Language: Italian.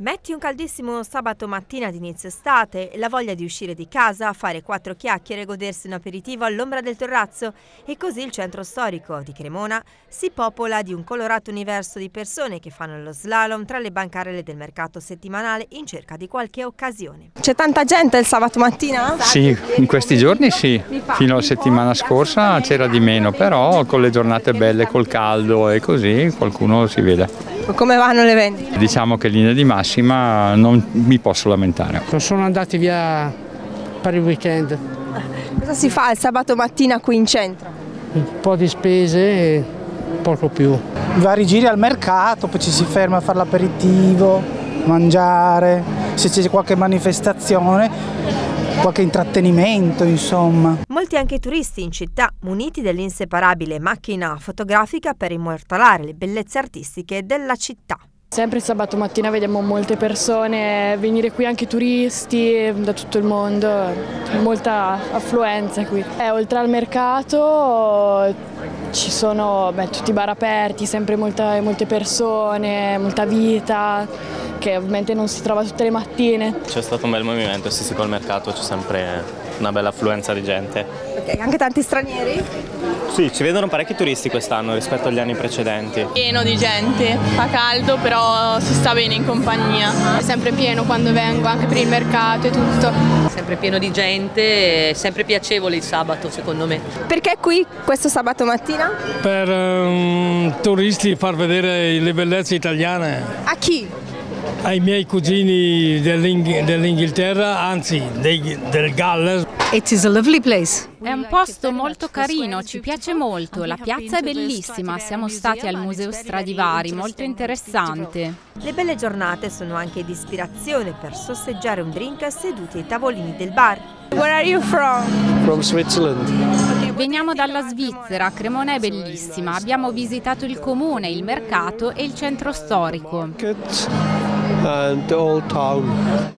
Metti un caldissimo sabato mattina di inizio estate, la voglia di uscire di casa, fare quattro chiacchiere e godersi un aperitivo all'ombra del terrazzo e così il centro storico di Cremona si popola di un colorato universo di persone che fanno lo slalom tra le bancarelle del mercato settimanale in cerca di qualche occasione. C'è tanta gente il sabato mattina? Sì, in questi giorni sì, fino alla settimana scorsa c'era di meno, però con le giornate belle, col caldo e così qualcuno si vede. Come vanno le vendite? Diciamo che in linea di massima non mi posso lamentare. Non sono andati via per il weekend. Cosa si fa il sabato mattina qui in centro? Un po' di spese e poco più. Vari giri al mercato, poi ci si ferma a fare l'aperitivo, mangiare, se c'è qualche manifestazione qualche intrattenimento insomma. Molti anche turisti in città muniti dell'inseparabile macchina fotografica per immortalare le bellezze artistiche della città. Sempre sabato mattina vediamo molte persone, venire qui anche turisti da tutto il mondo, molta affluenza qui. Eh, oltre al mercato ci sono beh, tutti i bar aperti, sempre molta, molte persone, molta vita, che ovviamente non si trova tutte le mattine. C'è stato un bel movimento, sì sì, col mercato c'è sempre una bella affluenza di gente. Ok, anche tanti stranieri? Sì, ci vedono parecchi turisti quest'anno rispetto agli anni precedenti. Pieno di gente, fa caldo però si sta bene in compagnia. È sempre pieno quando vengo, anche per il mercato e tutto. Sempre pieno di gente, è sempre piacevole il sabato secondo me. Perché qui questo sabato mattina? Per um, turisti far vedere le bellezze italiane. A chi? Ai miei cugini dell'Inghilterra, anzi dei, del Galles. È un posto molto carino, ci piace molto, la piazza è bellissima, siamo stati al Museo Stradivari, molto interessante. Le belle giornate sono anche di ispirazione per sosseggiare un drink seduti ai tavolini del bar. Where are you from? From Switzerland. Veniamo dalla Svizzera, Cremona è bellissima, abbiamo visitato il comune, il mercato e il centro storico. And the old town.